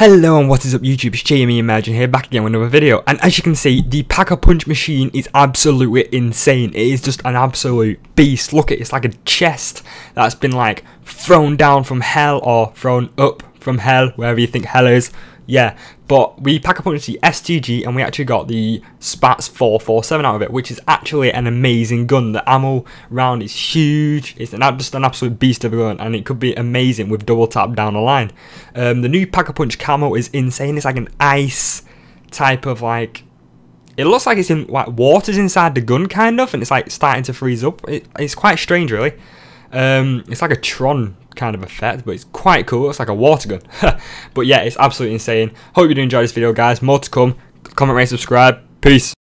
Hello and what is up YouTube, it's JMEimagine here, back again with another video, and as you can see, the Pack-a-Punch machine is absolutely insane, it is just an absolute beast, look at it, it's like a chest that's been like thrown down from hell, or thrown up from hell, wherever you think hell is, yeah, but we pack a punch the STG and we actually got the Spatz 447 out of it, which is actually an amazing gun. The ammo round is huge. It's an, just an absolute beast of a gun, and it could be amazing with double tap down the line. Um, the new pack a punch camo is insane. It's like an ice type of like. It looks like it's in like water's inside the gun, kind of, and it's like starting to freeze up. It, it's quite strange, really. Um, it's like a Tron kind of effect, but it's quite cool. It's like a water gun. but yeah, it's absolutely insane. Hope you do enjoy this video, guys. More to come. Comment, rate, subscribe. Peace.